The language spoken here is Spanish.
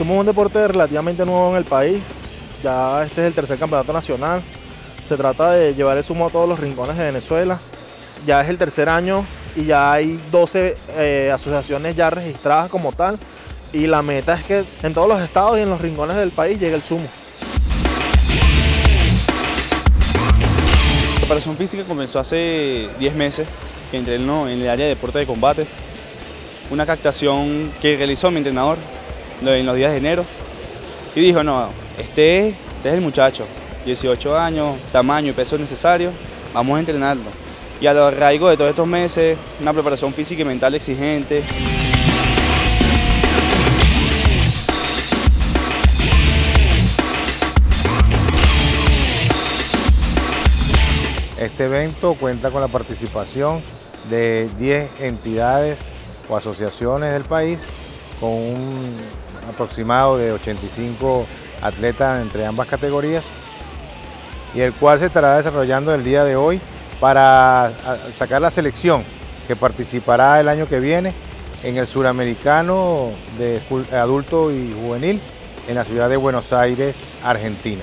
Somos un deporte relativamente nuevo en el país, ya este es el tercer campeonato nacional, se trata de llevar el sumo a todos los rincones de Venezuela, ya es el tercer año y ya hay 12 eh, asociaciones ya registradas como tal y la meta es que en todos los estados y en los rincones del país llegue el sumo. La preparación física comenzó hace 10 meses que entré en el área de deporte de combate. Una captación que realizó mi entrenador en los días de enero y dijo, no, este, este es el muchacho, 18 años, tamaño y peso necesario, vamos a entrenarlo. Y a lo arraigo de todos estos meses, una preparación física y mental exigente. Este evento cuenta con la participación de 10 entidades o asociaciones del país con un aproximado de 85 atletas entre ambas categorías y el cual se estará desarrollando el día de hoy para sacar la selección que participará el año que viene en el suramericano de adulto y juvenil en la ciudad de Buenos Aires, Argentina.